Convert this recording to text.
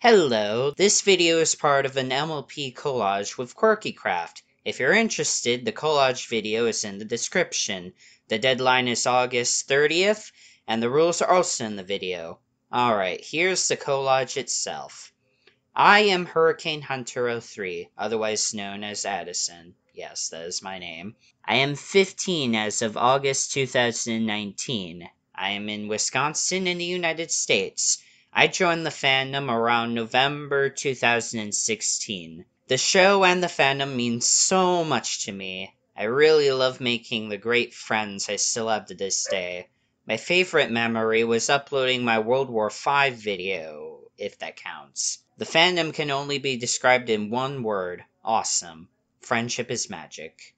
Hello, this video is part of an MLP collage with QuirkyCraft. If you're interested, the collage video is in the description. The deadline is August 30th, and the rules are also in the video. Alright, here's the collage itself. I am Hurricane Hunter 03, otherwise known as Addison. Yes, that is my name. I am 15 as of August 2019. I am in Wisconsin in the United States. I joined the fandom around November 2016. The show and the fandom mean so much to me. I really love making the great friends I still have to this day. My favorite memory was uploading my World War V video, if that counts. The fandom can only be described in one word awesome. Friendship is magic.